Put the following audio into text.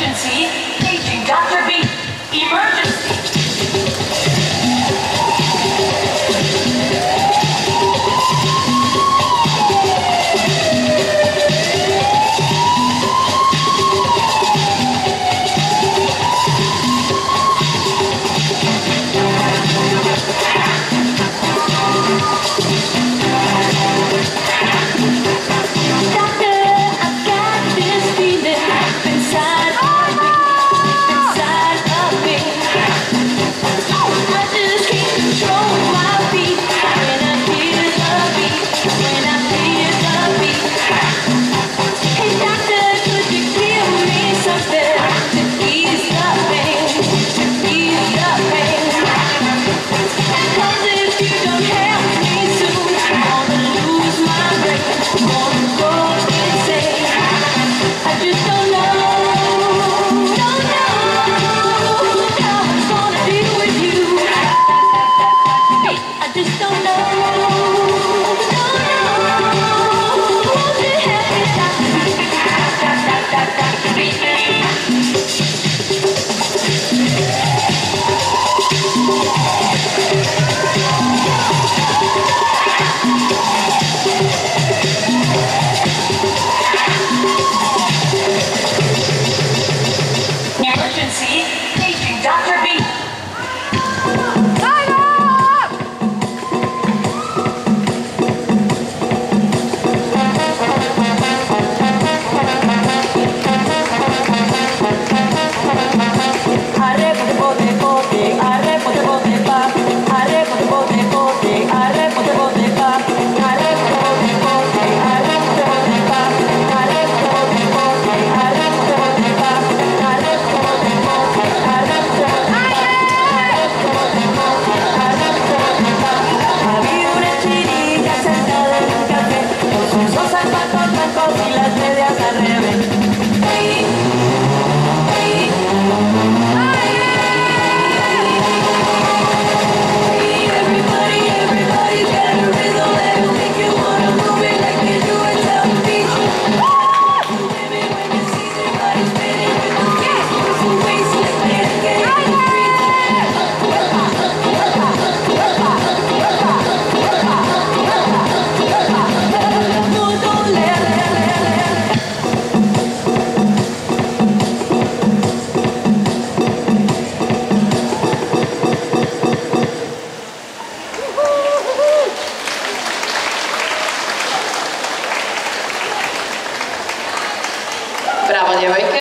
emergency paging Dr.